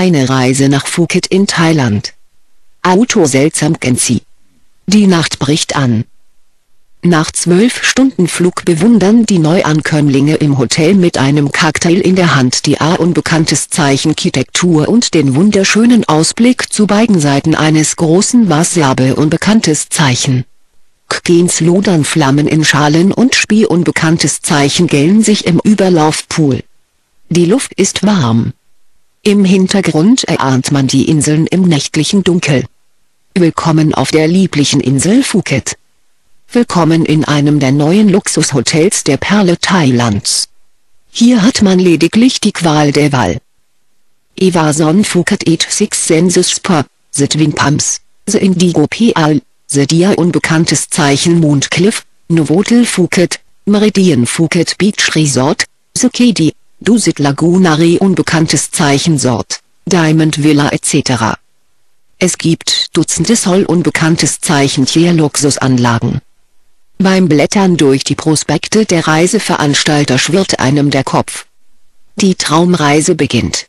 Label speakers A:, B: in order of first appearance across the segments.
A: Eine Reise nach Phuket in Thailand. Auto seltsam Genzi. Die Nacht bricht an. Nach zwölf Stunden Flug bewundern die Neuankömmlinge im Hotel mit einem Cocktail in der Hand die A unbekanntes Zeichenarchitektur und den wunderschönen Ausblick zu beiden Seiten eines großen Maßjabe unbekanntes Zeichen. Kgens lodern Flammen in Schalen und Spie unbekanntes Zeichen gellen sich im Überlaufpool. Die Luft ist warm. Im Hintergrund erahnt man die Inseln im nächtlichen Dunkel. Willkommen auf der lieblichen Insel Phuket. Willkommen in einem der neuen Luxushotels der Perle Thailands. Hier hat man lediglich die Qual der Wahl. Evason Phuket et Six Senses Spa, The Twin Pumps, The Indigo Peal, The Dia Unbekanntes Zeichen Mondcliff, Novotel Phuket, Meridian Phuket Beach Resort, The Kedi, Dusit Lagunari Unbekanntes Zeichen Sort, Diamond Villa etc. Es gibt Dutzende Soll Unbekanntes Zeichen Tier Luxusanlagen. Beim Blättern durch die Prospekte der Reiseveranstalter schwirrt einem der Kopf. Die Traumreise beginnt.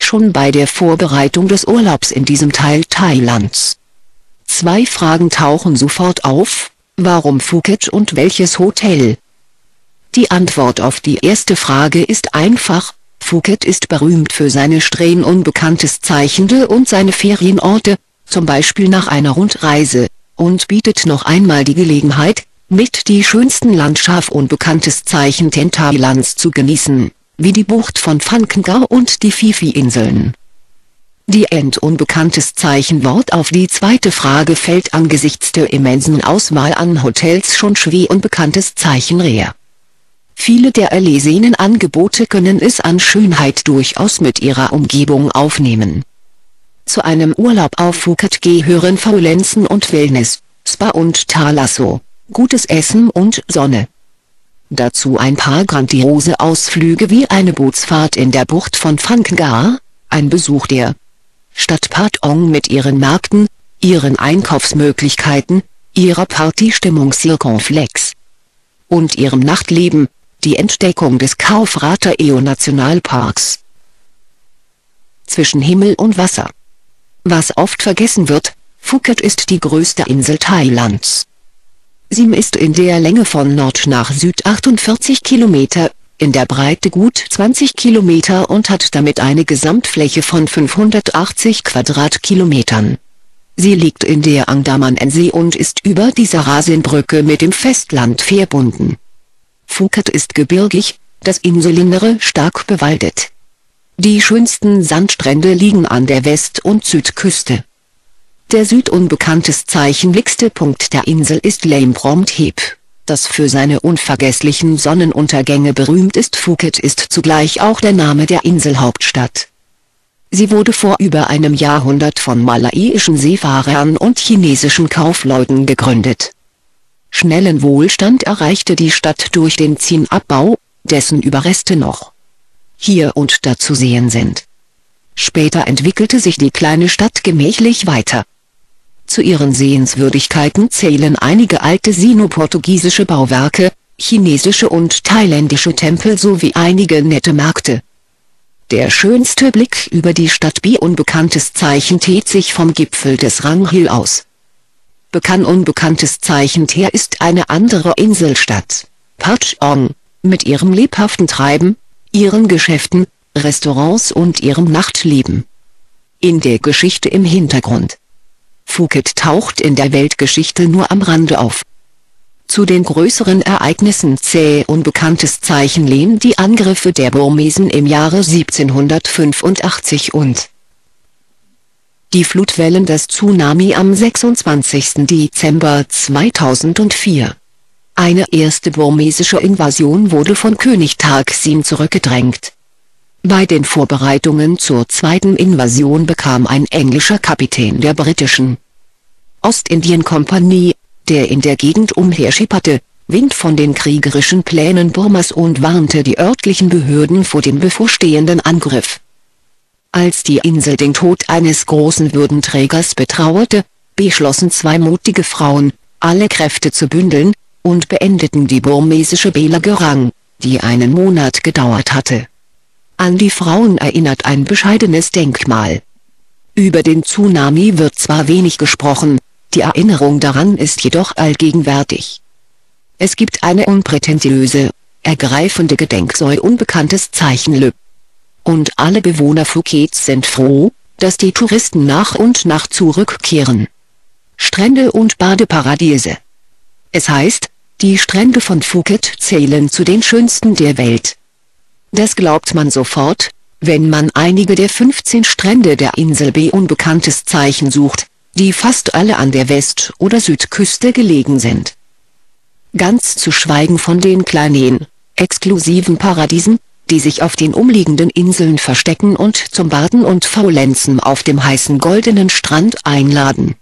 A: Schon bei der Vorbereitung des Urlaubs in diesem Teil Thailands. Zwei Fragen tauchen sofort auf, warum Phuket und welches Hotel? Die Antwort auf die erste Frage ist einfach, Phuket ist berühmt für seine Strähnen unbekanntes Zeichende und seine Ferienorte, zum Beispiel nach einer Rundreise, und bietet noch einmal die Gelegenheit, mit die schönsten Landschaft unbekanntes Zeichen Thailands zu genießen, wie die Bucht von Phankengar und die Fifi-Inseln. Die End unbekanntes Zeichenwort auf die zweite Frage fällt angesichts der immensen Auswahl an Hotels schon schwer unbekanntes Zeichen Rehe. Viele der erlesenen Angebote können es an Schönheit durchaus mit ihrer Umgebung aufnehmen. Zu einem Urlaub auf Phuket gehören Faulenzen und Wellness, Spa und Thalasso gutes Essen und Sonne. Dazu ein paar grandiose Ausflüge wie eine Bootsfahrt in der Bucht von Frankengar, ein Besuch der Stadt Patong mit ihren Märkten, ihren Einkaufsmöglichkeiten, ihrer Partystimmung Circonflex und ihrem Nachtleben, die Entdeckung des Kaufrater Eo Nationalparks. Zwischen Himmel und Wasser. Was oft vergessen wird, Phuket ist die größte Insel Thailands. Sie misst in der Länge von Nord nach Süd 48 Kilometer, in der Breite gut 20 Kilometer und hat damit eine Gesamtfläche von 580 Quadratkilometern. Sie liegt in der Andamansee und ist über die Sarasenbrücke mit dem Festland verbunden. Phuket ist gebirgig, das Inselinnere stark bewaldet. Die schönsten Sandstrände liegen an der West- und Südküste. Der südunbekanntes zeichenlichste Punkt der Insel ist Lame Hep, das für seine unvergesslichen Sonnenuntergänge berühmt ist. Phuket ist zugleich auch der Name der Inselhauptstadt. Sie wurde vor über einem Jahrhundert von malaiischen Seefahrern und chinesischen Kaufleuten gegründet. Schnellen Wohlstand erreichte die Stadt durch den Zienabbau, dessen Überreste noch hier und da zu sehen sind. Später entwickelte sich die kleine Stadt gemächlich weiter. Zu ihren Sehenswürdigkeiten zählen einige alte sino-portugiesische Bauwerke, chinesische und thailändische Tempel sowie einige nette Märkte. Der schönste Blick über die Stadt Bi unbekanntes Zeichen tät sich vom Gipfel des Ranghill aus. Bekannt unbekanntes Zeichen Teer ist eine andere Inselstadt, Patchong, mit ihrem lebhaften Treiben, ihren Geschäften, Restaurants und ihrem Nachtleben. In der Geschichte im Hintergrund Phuket taucht in der Weltgeschichte nur am Rande auf. Zu den größeren Ereignissen zäh unbekanntes Zeichen lehnen die Angriffe der Burmesen im Jahre 1785 und die Flutwellen des Tsunami am 26. Dezember 2004. Eine erste burmesische Invasion wurde von König Taksin zurückgedrängt. Bei den Vorbereitungen zur zweiten Invasion bekam ein englischer Kapitän der britischen Ostindien-Kompanie, der in der Gegend umherschipperte, Wind von den kriegerischen Plänen Burmas und warnte die örtlichen Behörden vor dem bevorstehenden Angriff. Als die Insel den Tod eines großen Würdenträgers betrauerte, beschlossen zwei mutige Frauen, alle Kräfte zu bündeln, und beendeten die burmesische Belagerung, die einen Monat gedauert hatte An die Frauen erinnert ein bescheidenes Denkmal. Über den Tsunami wird zwar wenig gesprochen, die Erinnerung daran ist jedoch allgegenwärtig. Es gibt eine unprätentiöse, ergreifende Gedenksäule unbekanntes Zeichen Lü. Und alle Bewohner Phukets sind froh, dass die Touristen nach und nach zurückkehren. Strände und Badeparadiese. Es heißt, die Strände von Phuket zählen zu den schönsten der Welt. Das glaubt man sofort, wenn man einige der 15 Strände der Insel B unbekanntes Zeichen sucht, die fast alle an der West- oder Südküste gelegen sind. Ganz zu schweigen von den kleinen, exklusiven Paradiesen, die sich auf den umliegenden Inseln verstecken und zum Baden und Faulenzen auf dem heißen goldenen Strand einladen.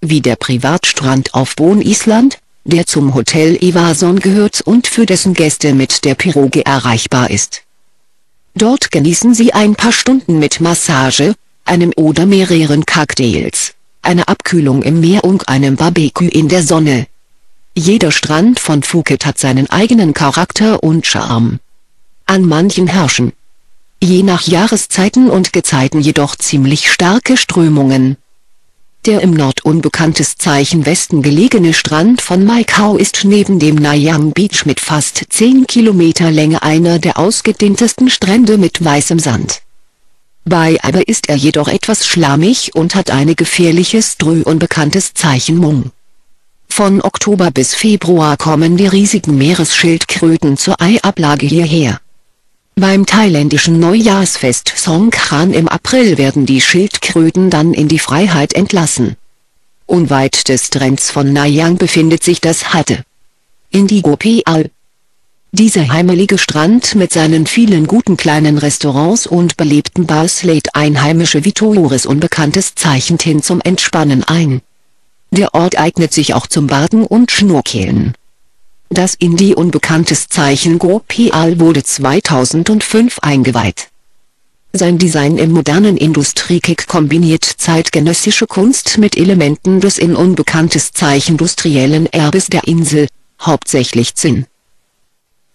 A: Wie der Privatstrand auf Bohn Island, der zum Hotel Evason gehört und für dessen Gäste mit der Piroge erreichbar ist. Dort genießen Sie ein paar Stunden mit Massage, einem oder mehreren Cocktails, einer Abkühlung im Meer und einem Barbecue in der Sonne. Jeder Strand von Phuket hat seinen eigenen Charakter und Charme. An manchen herrschen, je nach Jahreszeiten und Gezeiten jedoch ziemlich starke Strömungen. Der im nordunbekanntes Zeichen Westen gelegene Strand von Maikau ist neben dem Nayang Beach mit fast 10 Kilometer Länge einer der ausgedehntesten Strände mit weißem Sand. Bei Aber ist er jedoch etwas schlammig und hat eine gefährliche Strö unbekanntes Zeichen Mung. Von Oktober bis Februar kommen die riesigen Meeresschildkröten zur Eiablage hierher. Beim thailändischen Neujahrsfest Songkran im April werden die Schildkröten dann in die Freiheit entlassen. Unweit des Trends von Nayang befindet sich das Hatte. Indigo Peal. Dieser heimelige Strand mit seinen vielen guten kleinen Restaurants und belebten Bars lädt Einheimische wie Tourist unbekanntes Zeichen hin zum Entspannen ein. Der Ort eignet sich auch zum Baden und Schnorkeln. Das Indie unbekanntes Zeichen Gopial wurde 2005 eingeweiht. Sein Design im modernen Industriekick kombiniert zeitgenössische Kunst mit Elementen des in unbekanntes Zeichen industriellen Erbes der Insel, hauptsächlich Zinn.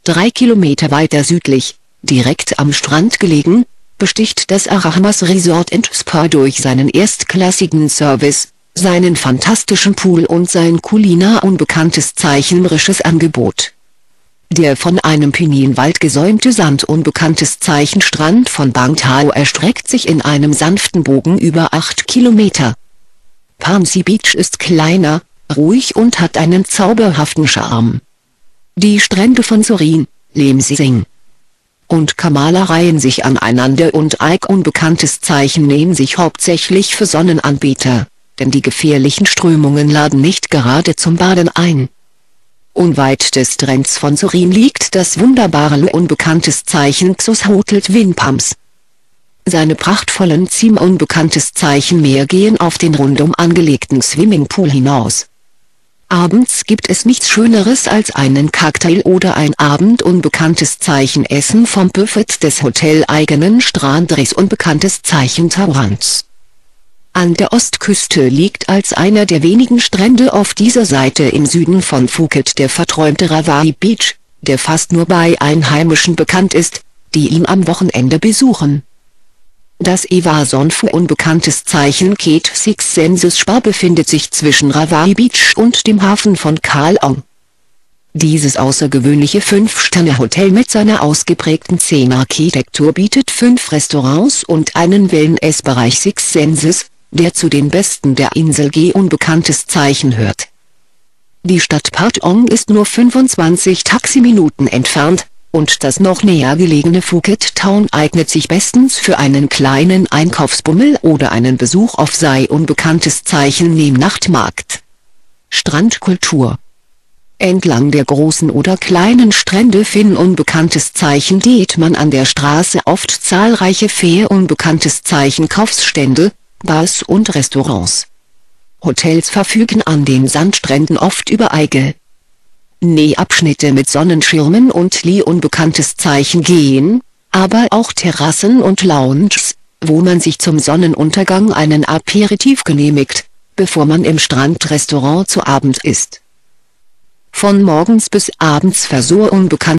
A: Drei Kilometer weiter südlich, direkt am Strand gelegen, besticht das Arachmas Resort Spa durch seinen erstklassigen Service, seinen fantastischen Pool und sein kulinar unbekanntes zeichnrisches Angebot. Der von einem Pinienwald gesäumte Sand unbekanntes Zeichenstrand von Bangtao erstreckt sich in einem sanften Bogen über 8 Kilometer. Palmsea Beach ist kleiner, ruhig und hat einen zauberhaften Charme. Die Strände von Sorin, Lemsing und Kamala reihen sich aneinander und Ike unbekanntes Zeichen nehmen sich hauptsächlich für Sonnenanbeter denn die gefährlichen Strömungen laden nicht gerade zum Baden ein. Unweit des Trends von Surin liegt das wunderbare unbekanntes Zeichen Xus Hotel Twin Pumps. Seine prachtvollen Ziem unbekanntes Zeichen Meer gehen auf den rundum angelegten Swimmingpool hinaus. Abends gibt es nichts Schöneres als einen Cocktail oder ein Abend unbekanntes Zeichen Essen vom Buffet des hoteleigenen Strandres unbekanntes Zeichen Taurans. An der Ostküste liegt als einer der wenigen Strände auf dieser Seite im Süden von Phuket der verträumte Ravai Beach, der fast nur bei Einheimischen bekannt ist, die ihn am Wochenende besuchen. Das Evason-Fu unbekanntes Zeichen Ket Six Senses Spa befindet sich zwischen Ravai Beach und dem Hafen von Kalong. Dieses außergewöhnliche Fünf-Sterne-Hotel mit seiner ausgeprägten Szenenarchitektur bietet fünf Restaurants und einen Wellness-Bereich Six Senses, der zu den besten der Insel G unbekanntes Zeichen hört. Die Stadt Patong ist nur 25 Taximinuten entfernt, und das noch näher gelegene Phuket Town eignet sich bestens für einen kleinen Einkaufsbummel oder einen Besuch auf sei unbekanntes Zeichen im Nachtmarkt. Strandkultur Entlang der großen oder kleinen Strände finden unbekanntes Zeichen geht man an der Straße oft zahlreiche Fähr unbekanntes Zeichen Kaufsstände, Bars und Restaurants. Hotels verfügen an den Sandstränden oft über Eige. Nähabschnitte mit Sonnenschirmen und Lee unbekanntes Zeichen gehen, aber auch Terrassen und Lounges, wo man sich zum Sonnenuntergang einen Aperitif genehmigt, bevor man im Strandrestaurant zu Abend isst. Von morgens bis abends versor unbekannt